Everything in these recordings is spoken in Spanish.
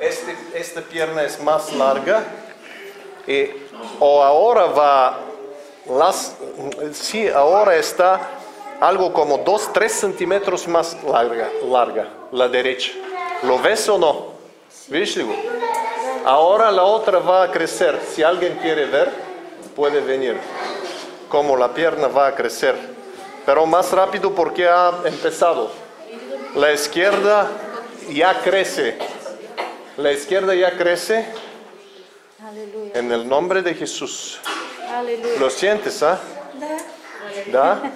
este, esta pierna es más larga. Y, o ahora va, las, sí, ahora está algo como 2, 3 centímetros más larga, larga, la derecha. ¿Lo ves o no? ¿Ves? Ahora la otra va a crecer. Si alguien quiere ver, puede venir. Como la pierna va a crecer. Pero más rápido porque ha empezado. La izquierda ya crece. La izquierda ya crece. En el nombre de Jesús. ¿Lo sientes, ah? Da. ¿Da?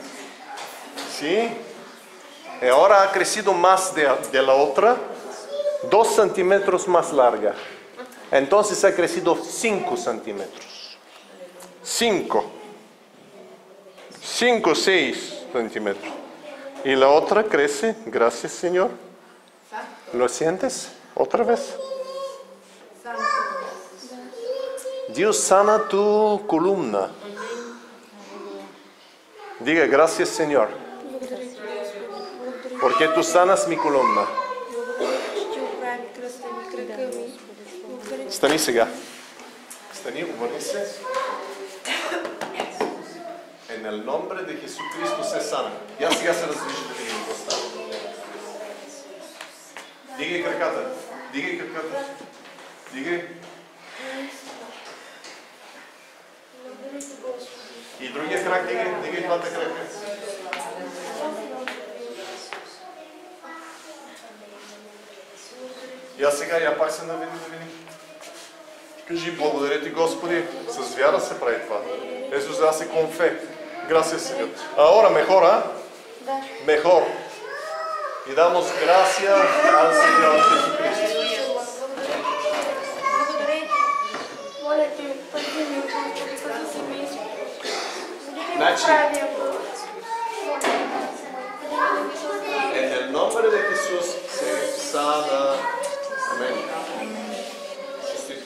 ¿Sí? Eh, ahora ha crecido más de, de la otra, dos centímetros más larga. Entonces ha crecido cinco centímetros. Cinco. Cinco, seis centímetros. Y la otra crece, gracias Señor. ¿Lo sientes? ¿Otra vez? Dios sana tu columna. Diga gracias Señor, porque tú sanas mi columna. Стани сега. Стани, обърни се. En el nombre de Jesucristo se sana. Я сега се раздвижи да видим какво става. Дигай краката. Дигай краката. Дигай. И другия крак дигай. Дигай двата крака. Я сега, я пак се наведи да видим. Кажи, благодаря ти Господи, с вяра се прави това. Se hace con fe. Gracias Señor. Ahora mejor, ¿ah? Mejor. Y damos gracias al Señor Jesucristo. nativa. En el nombre de Jesús se sana. Amén. Jesús.